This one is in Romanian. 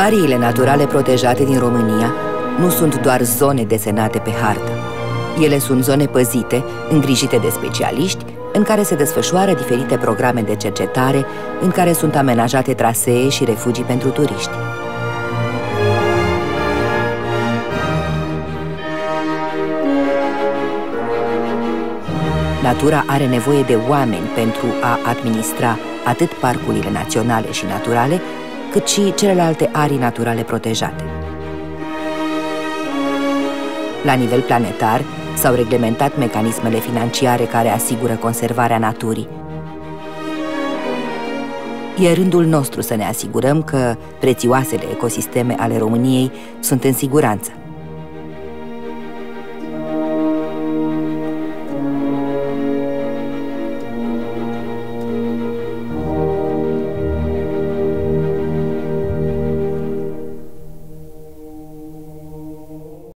Ariile naturale protejate din România nu sunt doar zone desenate pe hartă. Ele sunt zone păzite, îngrijite de specialiști, în care se desfășoară diferite programe de cercetare, în care sunt amenajate trasee și refugii pentru turiști. Natura are nevoie de oameni pentru a administra atât parcurile naționale și naturale, cât și celelalte arii naturale protejate. La nivel planetar, s-au reglementat mecanismele financiare care asigură conservarea naturii. E rândul nostru să ne asigurăm că prețioasele ecosisteme ale României sunt în siguranță.